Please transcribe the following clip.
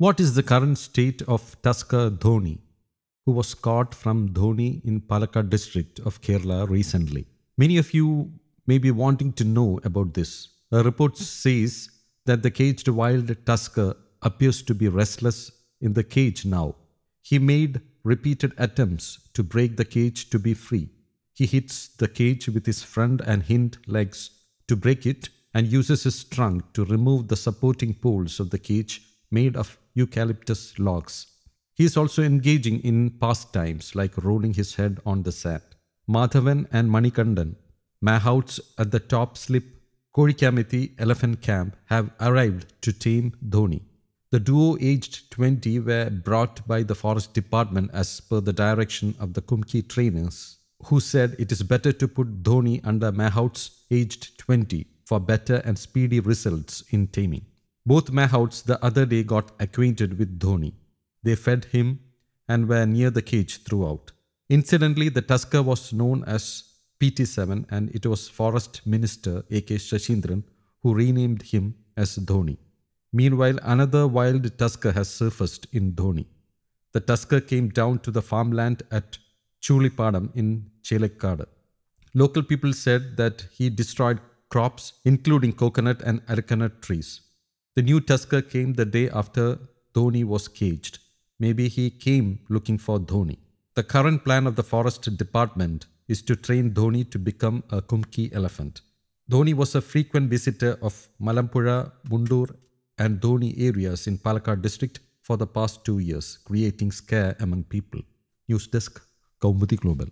What is the current state of Tusker Dhoni, who was caught from Dhoni in Palakkad district of Kerala recently? Many of you may be wanting to know about this. A report says that the caged wild Tusker appears to be restless in the cage now. He made repeated attempts to break the cage to be free. He hits the cage with his front and hind legs to break it and uses his trunk to remove the supporting poles of the cage made of eucalyptus logs. He is also engaging in pastimes like rolling his head on the sand. Madhavan and Manikandan, mahouts at the top slip Kozhikamithi elephant camp, have arrived to tame Dhoni. The duo aged 20 were brought by the forest department as per the direction of the Kumki trainers, who said it is better to put Dhoni under mahouts aged 20 for better and speedy results in taming. Both mahouts the other day got acquainted with Dhoni. They fed him and were near the cage throughout. Incidentally, the tusker was known as PT7 and it was Forest Minister A.K. Saseendran who renamed him as Dhoni. Meanwhile, another wild tusker has surfaced in Dhoni. The tusker came down to the farmland at Chulipadam in Chelekkad. Local people said that he destroyed crops, including coconut and arecanut trees. The new tusker came the day after Dhoni was caged. Maybe he came looking for Dhoni. The current plan of the forest department is to train Dhoni to become a Kumki elephant. Dhoni was a frequent visitor of Malampuzha, Mundur and Dhoni areas in Palakkad district for the past two years, creating scare among people. News Desk, Global.